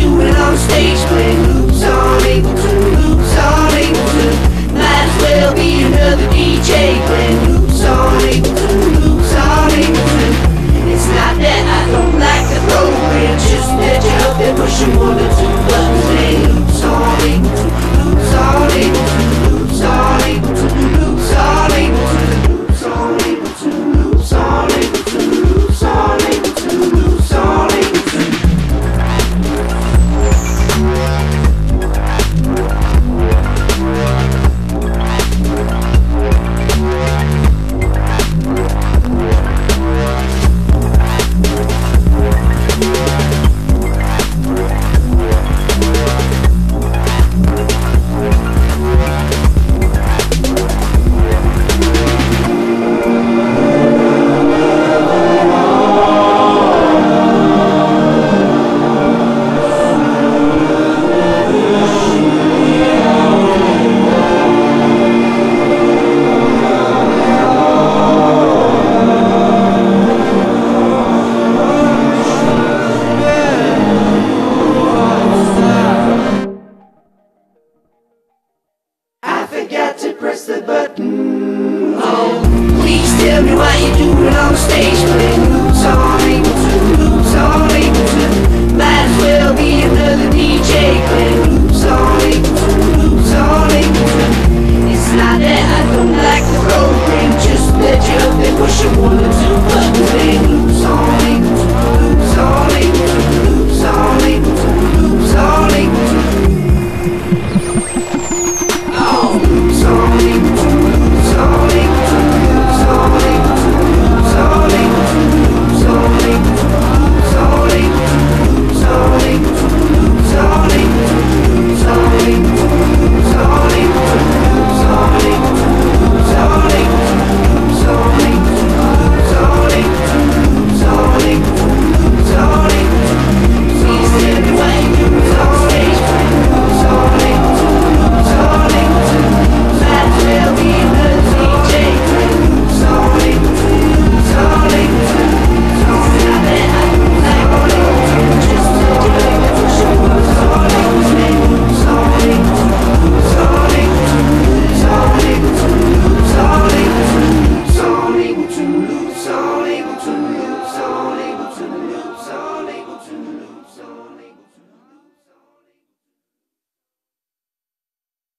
do it on stage, playing loops on Ableton forgot to press the button. Oh, please tell me why you're doing on the stage.